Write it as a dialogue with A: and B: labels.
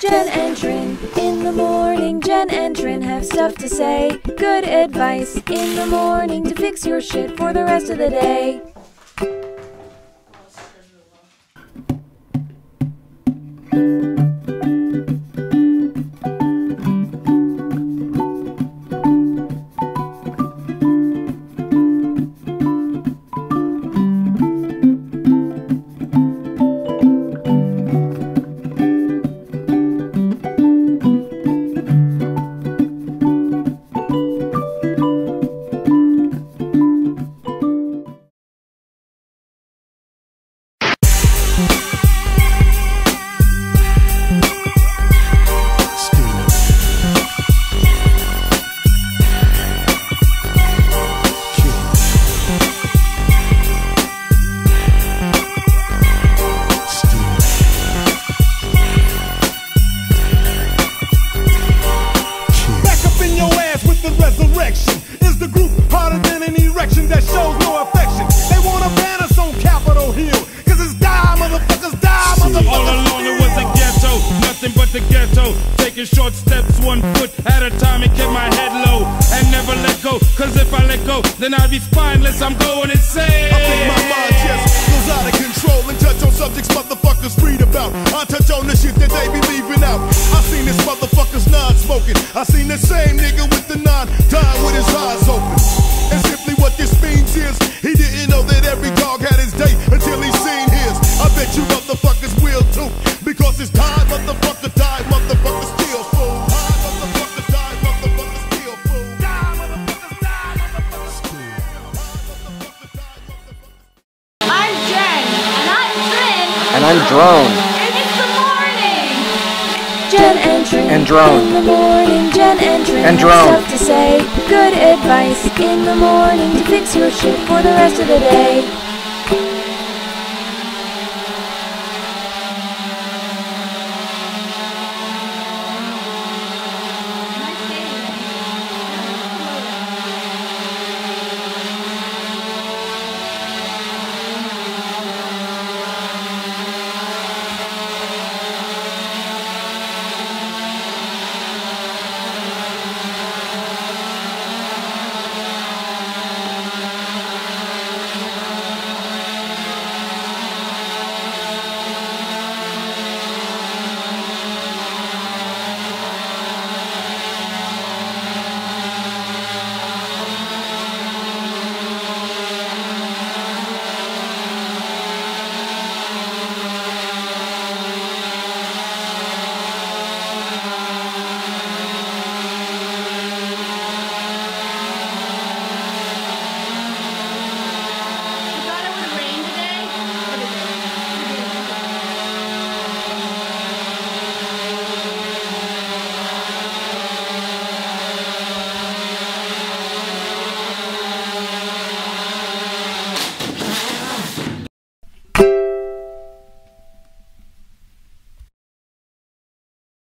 A: Jenn and Trin in the morning. Jenn and Trin have stuff to say. Good advice in the morning to fix your shit for the rest of the day.
B: Taking short steps, one foot at a time, and kept my head low and never let go. Cause if I let go, then I'd be spineless. I'm going insane.
C: I think my mind just goes out of control and touch on subjects motherfuckers read about. I touch on the shit that they be leaving out. I seen this motherfucker's non smoking. I seen the same nigga with the non dying with his eyes open. And simply what this means is he didn't know
D: And I'm
E: Drone.
D: and it's the morning.
A: Jenn and Trin
E: And Drone.
A: in the morning. Jenn and Trin
E: And Drone.
A: stuff to say. Good advice in the morning to fix your shit for the rest of the day.